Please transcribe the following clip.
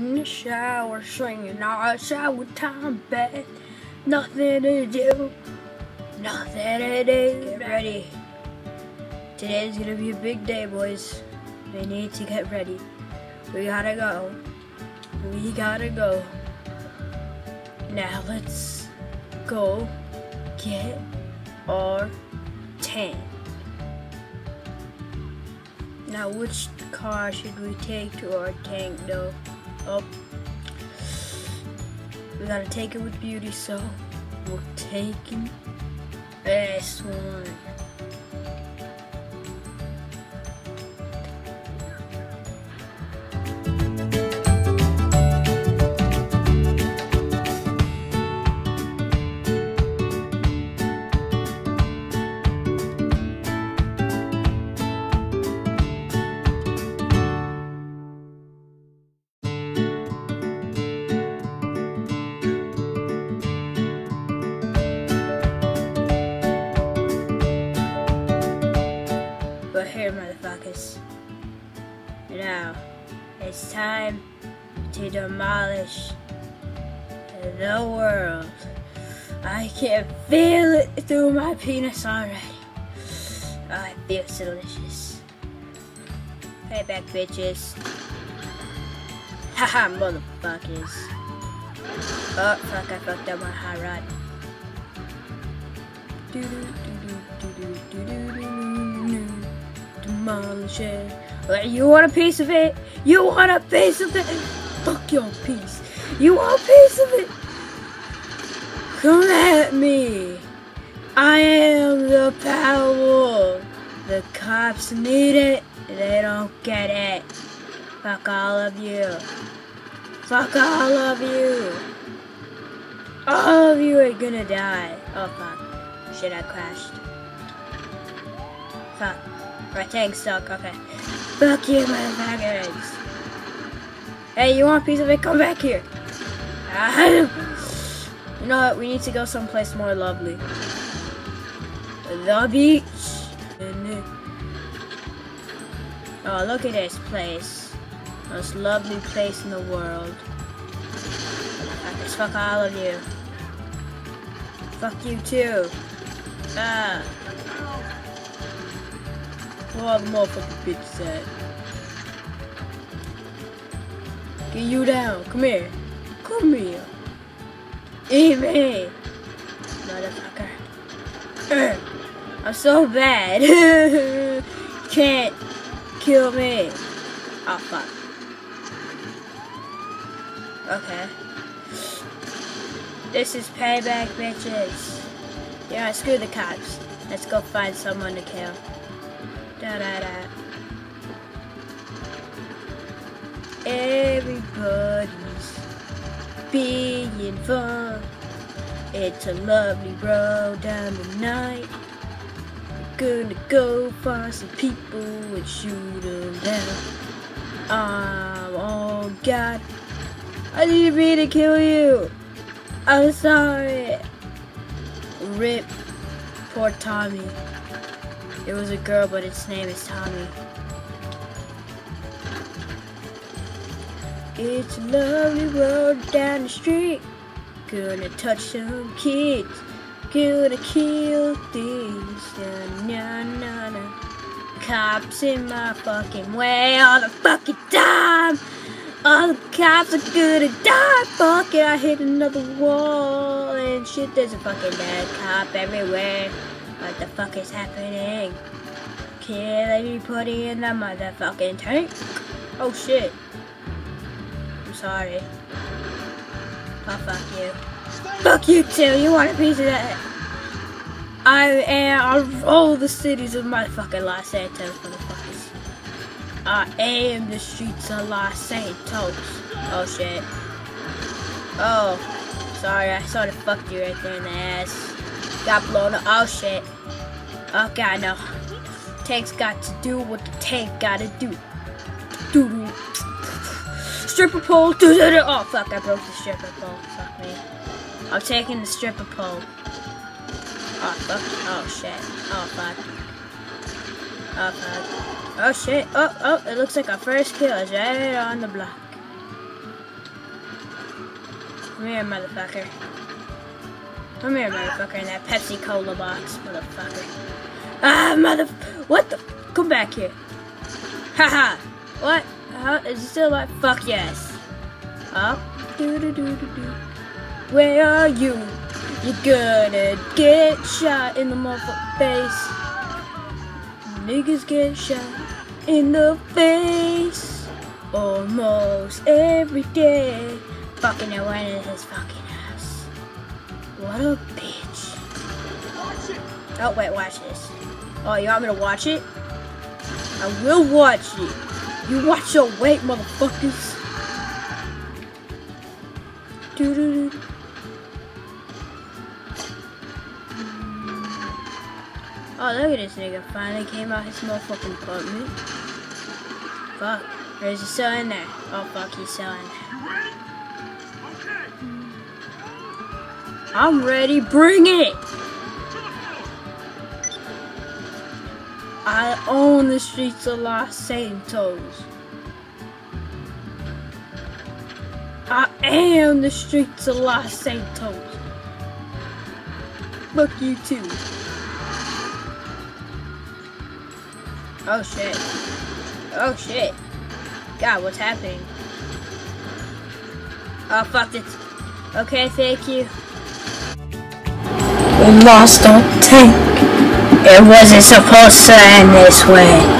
in the shower, swinging our shower time bed. Nothing to do, nothing to do. Get ready. Today's gonna be a big day, boys. We need to get ready. We gotta go. We gotta go. Now let's go get our tank. Now which car should we take to our tank though? Oh. We gotta take it with beauty, so we're taking this one. To demolish the world. I can feel it through my penis already. Oh, it feels delicious. Payback, bitches. Haha, motherfuckers. Oh, fuck, I fucked up my hot rod. Do-do-do-do-do-do-do-do-do-do. Demolish it. You want a piece of it? You want a piece of it? Fuck your piece. You want a piece of it? Come at me. I am the power. The cops need it. They don't get it. Fuck all of you. Fuck all of you. All of you are gonna die. Oh fuck. Shit, I crashed. Fuck. My tank's stuck. Okay. Fuck you, motherfuckers. Hey, you want a piece of it? Come back here. you know what? We need to go someplace more lovely. The beach. Oh, look at this place. Most lovely place in the world. Fuckers, fuck all of you. Fuck you too. Ah. Where all the motherfucking bitches? Get you down. Come here. Come here. Eat me. Motherfucker. I'm so bad. Can't kill me. Oh, fuck. Okay. This is payback, bitches. Yeah, screw the cops. Let's go find someone to kill. Da da da. Everybody's being fun. It's a lovely road down the night. We're gonna go find some people and shoot them down. I'm oh god. I didn't mean to kill you. I'm sorry. Rip. Poor Tommy. It was a girl, but its name is Tommy. It's a lovely road down the street. Gonna touch some kids. Gonna kill things. Na na na. Cops in my fucking way all the fucking time. All the cops are gonna die. Fuck it, I hit another wall and shit. There's a fucking dead cop everywhere. What the fuck is happening? Be putting in the motherfucking tank? Oh shit. Sorry. Oh fuck you. Fuck you too. You want a piece of that? I am. I roll the cities of motherfucking Los Santos, motherfuckers. I am the streets of Los Santos. Oh shit. Oh, sorry. I sort of fucked you right there in the ass. Got blown up. Oh shit. Oh god, no. Tank's got to do what the tank gotta do. Doo doo. Stripper pole. Oh fuck, I broke the stripper pole. Fuck me. I'm taking the stripper pole. Oh fuck. Oh shit. Oh fuck. Oh fuck. Oh shit. Oh, oh, it looks like our first kill is right on the block. Come here, motherfucker. Come here, motherfucker, in that Pepsi Cola box, motherfucker. Ah, mother... What the... Come back here. Haha. what? How, is it still alive? Fuck yes. Up. Where are you? You're gonna get shot in the motherfucking face. Niggas get shot in the face almost every day. Fucking in his fucking ass. What a bitch. Oh, wait, watch this. Oh, you want me to watch it? I will watch it. You watch your weight, motherfuckers. Doo -doo -doo. Oh, look at this nigga. Finally came out his motherfucking apartment. Fuck. There's a cell in there. Oh, fuck, he's selling. I'm ready. Bring it! I own the streets of Los Santos. I am the streets of Los Santos. Fuck you too. Oh shit. Oh shit. God, what's happening? Oh fuck it. Okay, thank you. We lost our tank. It wasn't supposed to end this way.